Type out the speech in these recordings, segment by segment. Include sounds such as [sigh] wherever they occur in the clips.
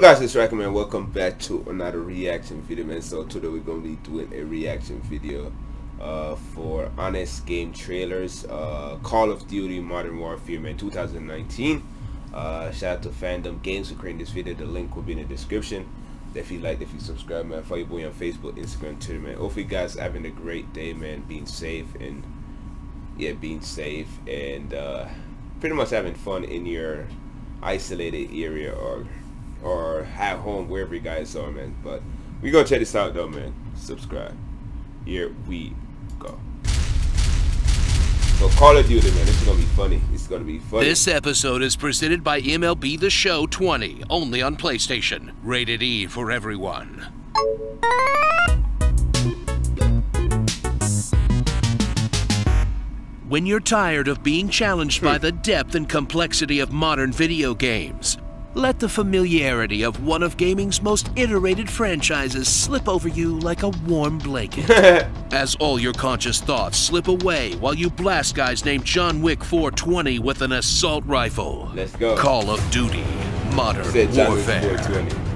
guys it's Racker man welcome back to another reaction video man. So today we're gonna be doing a reaction video uh, for honest game trailers uh, Call of Duty Modern Warfare man 2019 uh, shout out to Fandom Games for creating this video. The link will be in the description. If you like if you subscribe man follow your boy on Facebook Instagram Twitter man. Hopefully you guys having a great day man being safe and yeah being safe and uh, pretty much having fun in your isolated area or home wherever you guys are man. But we gonna check this out though man. Subscribe. Here we go. So Call of Duty man this is gonna be funny. It's gonna be funny. This episode is presented by MLB The Show 20, only on PlayStation. Rated E for everyone. When you're tired of being challenged by hmm. the depth and complexity of modern video games, let the familiarity of one of gaming's most iterated franchises slip over you like a warm blanket. [laughs] As all your conscious thoughts slip away while you blast guys named John Wick 420 with an assault rifle. let's go Call of Duty Modern Warfare. 420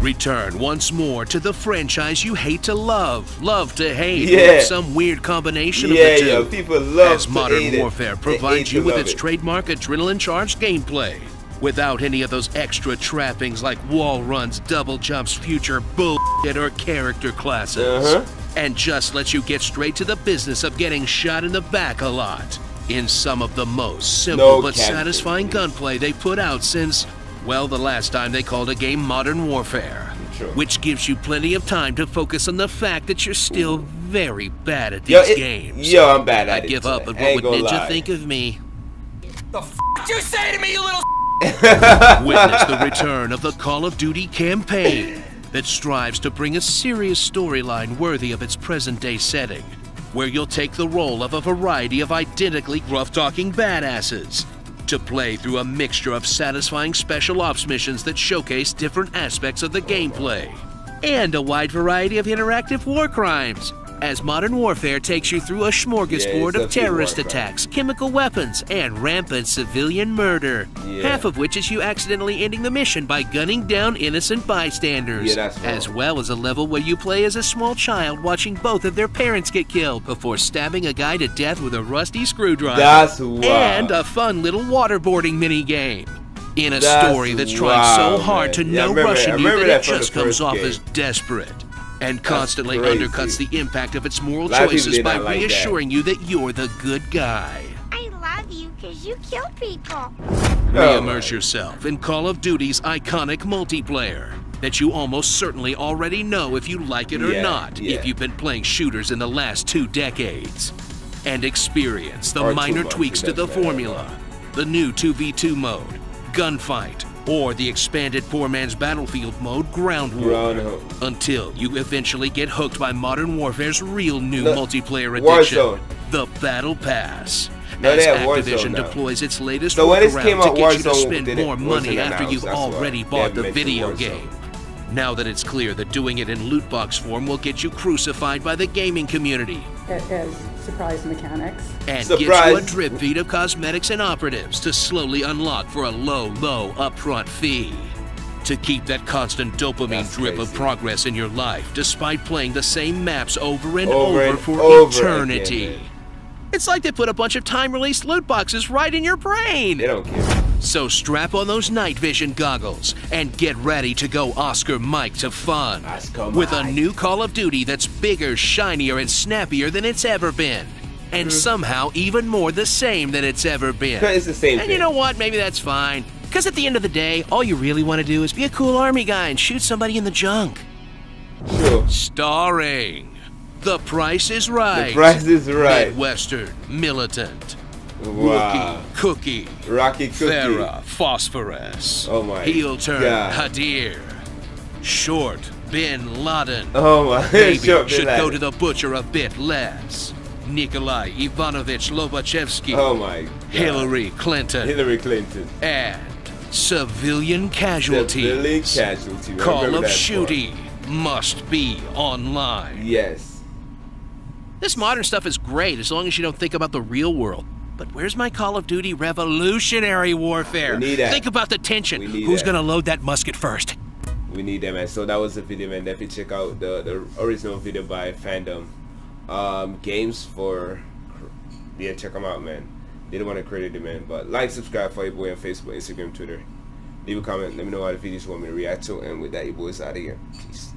Return once more to the franchise you hate to love, love to hate, Yeah. some weird combination yeah of the two. yo people love as Modern it. Warfare They provides you with its it. trademark adrenaline charged gameplay. Without any of those extra trappings like wall runs, double jumps, future bullshit, or character classes. Uh-huh. And just lets you get straight to the business of getting shot in the back a lot. In some of the most simple No but captain, satisfying please. gunplay they put out since, well, the last time they called a game Modern Warfare. True. Which gives you plenty of time to focus on the fact that you're still very bad at these yo, it- games. yo I'm bad at it. I it give too. up, but what would Ninja lie. think of me? The f you say to me, you little [laughs] Witness the return of the Call of Duty campaign that strives to bring a serious storyline worthy of its present day setting, where you'll take the role of a variety of identically rough talking badasses to play through a mixture of satisfying special ops missions that showcase different aspects of the gameplay, and a wide variety of interactive war crimes. As Modern Warfare takes you through a smorgasbord Yeah, of a few war terrorist attacks, chemical weapons, and rampant civilian murder. Yeah. Half of which is you accidentally ending the mission by gunning down innocent bystanders. Yeah, as well as a level where you play as a small child watching both of their parents get killed before stabbing a guy to death with a rusty screwdriver. That's wild. And a fun little waterboarding mini game. In a That's story that's trying so hard man. to Yeah, no rush you that, it just comes first off game. as desperate. And constantly undercuts the impact of its moral A lot of people choices by not like that. reassuring you that you're the good guy. I love you because you kill people. Oh, Re-immerse yourself in Call of Duty's iconic multiplayer that you almost certainly already know if you like it or Yeah, not yeah. if you've been playing shooters in the last two decades. And experience the Or minor tweaks to the formula, the new 2v2 mode, gunfight, or the expanded poor man's battlefield mode, ground war. Groundhog. Until you eventually get hooked by Modern Warfare's real new No, multiplayer addiction, Warzone. the Battle Pass. No, as they Activision deploys its latest So when workaround to out, get you to spend more money after you've that's already bought the video Warzone. game. Now that it's clear that doing it in loot box form will get you crucified by the gaming community It has surprise mechanics. and gives you a drip feed of cosmetics and operatives to slowly unlock for a low, low upfront fee. To keep that constant dopamine That's drip of progress in your life, despite playing the same maps over and Over over, and for over eternity. again, it's like they put a bunch of time-released loot boxes right in your brain. They don't care. So strap on those night vision goggles and get ready to go Oscar Mike to fun. Oscar with a new Call of Duty that's bigger, shinier, and snappier than it's ever been. And Mm-hmm. somehow even more the same than it's ever been. It's the same And thing. you know what? Maybe that's fine. Because at the end of the day, all you really want to do is be a cool army guy and shoot somebody in the junk. Sure. Starring The Price is Right. The price is right. Midwestern, Militant, Wow. Wookie, Cookie, Rocky Cookie. Farah, Phosphorus. Oh my Heel turn, God. Hadir. Short, Bin Laden. Oh my. [laughs] Maybe Sure, should Bin go Laden. to the butcher a bit less. Nikolai Ivanovich Lobachevsky. Oh my. God. Hillary Clinton. Hillary Clinton. and civilian The casualties. Billy casualty. Call of that part. Shooty must be online. Yes. This modern stuff is great as long as you don't think about the real world. But where's my Call of Duty Revolutionary Warfare? We need that. Think about the tension. We need Who's that. gonna load that musket first? we need that man so that was the video man definitely check out the the original video by fandom um games for yeah check them out man they don't want to credit it man but like subscribe for your boy on facebook instagram twitter leave a comment let me know what the videos you want me to react to and with that your boy's out of here peace